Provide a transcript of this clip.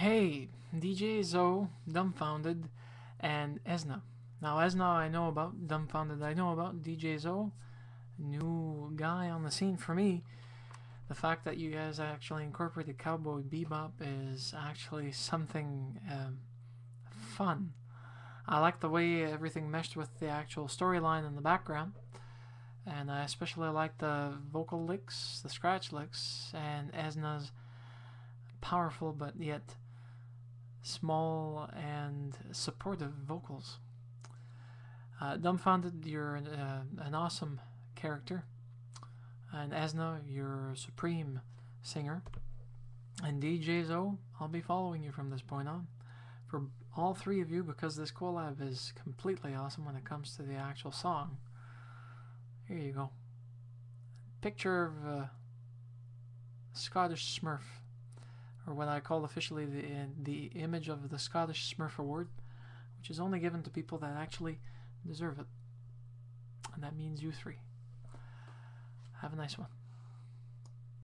Hey, DJ Zo, Dumbfoundead, and Esna. Now, Esna I know about, Dumbfoundead I know about, DJ Zo, new guy on the scene for me. The fact that you guys actually incorporated Cowboy Bebop is actually something um, fun. I like the way everything meshed with the actual storyline in the background. And I especially like the vocal licks, the scratch licks, and Esna's powerful but yet small and supportive vocals. Uh, Dumbfoundead, you're an, uh, an awesome character. And Esna, you're a supreme singer. And DJ Zo, I'll be following you from this point on. For all three of you, because this collab is completely awesome when it comes to the actual song. Here you go. Picture of a Scottish Smurf or what I call officially the, uh, the image of the Scottish Smurf Award, which is only given to people that actually deserve it. And that means you three. Have a nice one.